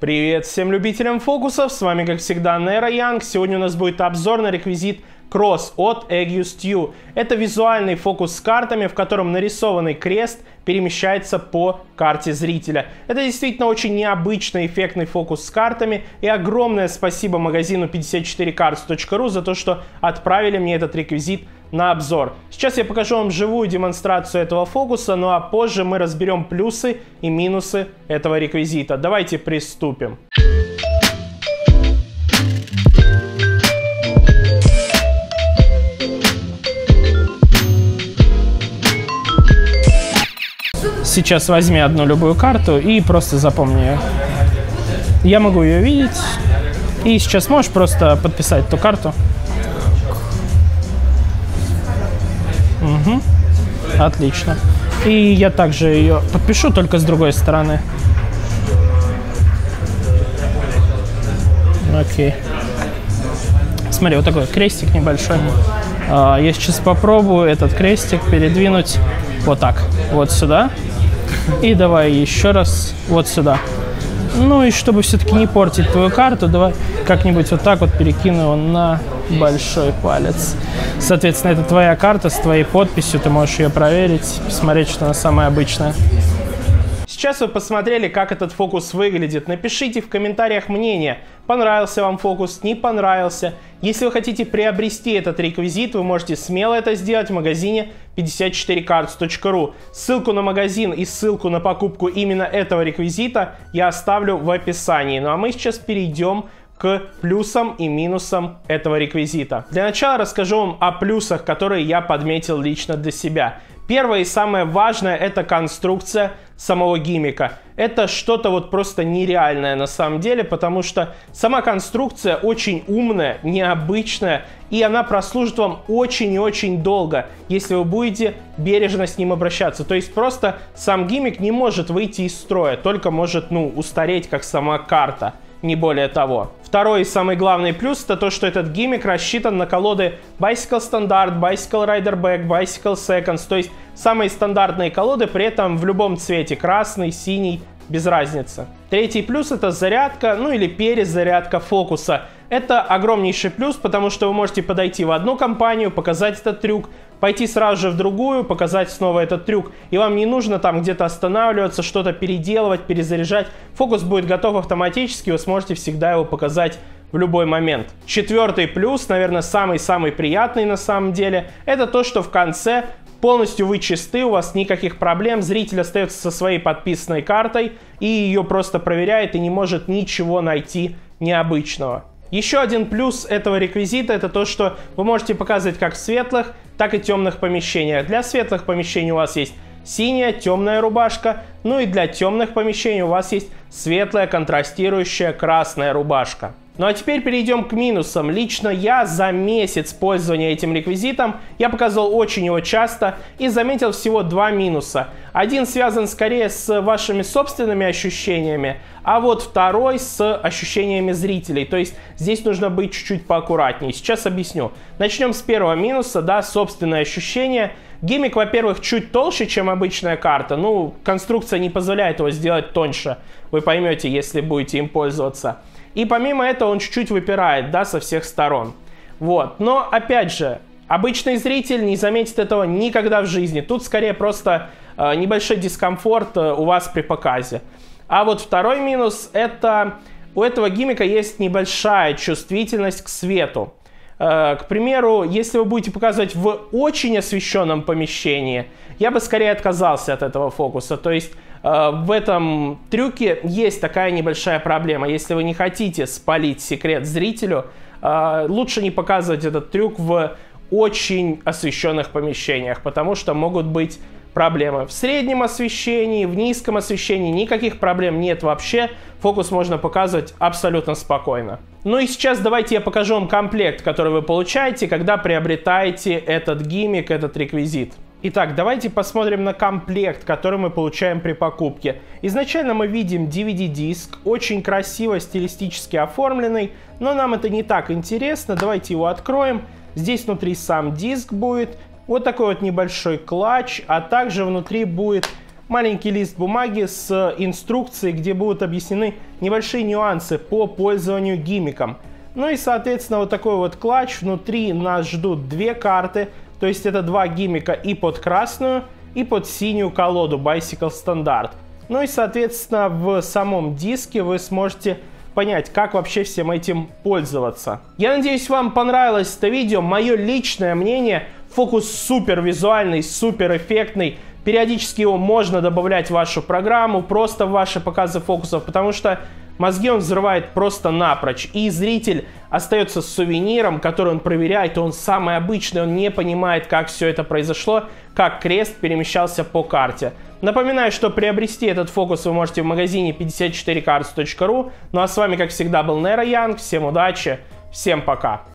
Привет всем любителям фокусов, с вами как всегда Нейро Янг. Сегодня у нас будет обзор на реквизит Cross от Agius Это визуальный фокус с картами, в котором нарисованный крест перемещается по карте зрителя. Это действительно очень необычный эффектный фокус с картами. И огромное спасибо магазину 54cards.ru за то, что отправили мне этот реквизит на обзор. Сейчас я покажу вам живую демонстрацию этого фокуса, ну а позже мы разберем плюсы и минусы этого реквизита. Давайте приступим. Сейчас возьми одну любую карту и просто запомни ее. Я могу ее видеть. И сейчас можешь просто подписать ту карту. Угу. Отлично. И я также ее подпишу, только с другой стороны. Окей. Смотри, вот такой крестик небольшой. А, я сейчас попробую этот крестик передвинуть вот так, вот сюда. И давай еще раз вот сюда. Ну и чтобы все-таки не портить твою карту, давай как-нибудь вот так вот перекину его на большой палец. Соответственно, это твоя карта с твоей подписью, ты можешь ее проверить, посмотреть, что она самая обычная. Сейчас вы посмотрели, как этот фокус выглядит. Напишите в комментариях мнение, понравился вам фокус, не понравился. Если вы хотите приобрести этот реквизит, вы можете смело это сделать в магазине 54cards.ru. Ссылку на магазин и ссылку на покупку именно этого реквизита я оставлю в описании. Ну а мы сейчас перейдем к плюсам и минусам этого реквизита. Для начала расскажу вам о плюсах, которые я подметил лично для себя. Первое и самое важное это конструкция самого гиммика. Это что-то вот просто нереальное на самом деле, потому что сама конструкция очень умная, необычная, и она прослужит вам очень и очень долго, если вы будете бережно с ним обращаться. То есть просто сам гиммик не может выйти из строя, только может, ну, устареть как сама карта не более того. Второй и самый главный плюс это то, что этот гиммик рассчитан на колоды Bicycle Standard, Bicycle Rider Back, Bicycle Seconds, то есть самые стандартные колоды, при этом в любом цвете, красный, синий, без разницы. Третий плюс это зарядка, ну или перезарядка фокуса. Это огромнейший плюс, потому что вы можете подойти в одну компанию, показать этот трюк, пойти сразу же в другую, показать снова этот трюк. И вам не нужно там где-то останавливаться, что-то переделывать, перезаряжать. Фокус будет готов автоматически, вы сможете всегда его показать в любой момент. Четвертый плюс, наверное, самый-самый приятный на самом деле, это то, что в конце полностью вы чисты, у вас никаких проблем, зритель остается со своей подписанной картой и ее просто проверяет и не может ничего найти необычного. Еще один плюс этого реквизита это то, что вы можете показывать как в светлых, так и темных помещениях. Для светлых помещений у вас есть синяя темная рубашка, ну и для темных помещений у вас есть светлая контрастирующая красная рубашка. Ну а теперь перейдем к минусам. Лично я за месяц пользования этим реквизитом, я показывал очень его часто и заметил всего два минуса. Один связан скорее с вашими собственными ощущениями, а вот второй с ощущениями зрителей. То есть здесь нужно быть чуть-чуть поаккуратнее. Сейчас объясню. Начнем с первого минуса, да, собственное ощущение. Гиммик, во-первых, чуть толще, чем обычная карта. Ну, конструкция не позволяет его сделать тоньше. Вы поймете, если будете им пользоваться. И помимо этого он чуть-чуть выпирает, да, со всех сторон. Вот. Но, опять же, обычный зритель не заметит этого никогда в жизни. Тут скорее просто э, небольшой дискомфорт э, у вас при показе. А вот второй минус это у этого гиммика есть небольшая чувствительность к свету. Э, к примеру, если вы будете показывать в очень освещенном помещении, я бы скорее отказался от этого фокуса. То есть Э, в этом трюке есть такая небольшая проблема. Если вы не хотите спалить секрет зрителю, э, лучше не показывать этот трюк в очень освещенных помещениях, потому что могут быть проблемы. В среднем освещении, в низком освещении никаких проблем нет вообще. Фокус можно показывать абсолютно спокойно. Ну и сейчас давайте я покажу вам комплект, который вы получаете, когда приобретаете этот гиммик, этот реквизит. Итак, давайте посмотрим на комплект, который мы получаем при покупке. Изначально мы видим DVD-диск, очень красиво, стилистически оформленный, но нам это не так интересно. Давайте его откроем. Здесь внутри сам диск будет, вот такой вот небольшой клатч, а также внутри будет маленький лист бумаги с инструкцией, где будут объяснены небольшие нюансы по пользованию гиммиком. Ну и, соответственно, вот такой вот клатч. Внутри нас ждут две карты, то есть это два гиммика и под красную, и под синюю колоду Bicycle Standard. Ну и, соответственно, в самом диске вы сможете понять, как вообще всем этим пользоваться. Я надеюсь, вам понравилось это видео. Мое личное мнение, фокус супер визуальный, супер эффектный. Периодически его можно добавлять в вашу программу, просто в ваши показы фокусов, потому что Мозги он взрывает просто напрочь, и зритель остается с сувениром, который он проверяет, он самый обычный, он не понимает, как все это произошло, как крест перемещался по карте. Напоминаю, что приобрести этот фокус вы можете в магазине 54cards.ru. Ну а с вами, как всегда, был Нейро Янг. Всем удачи, всем пока!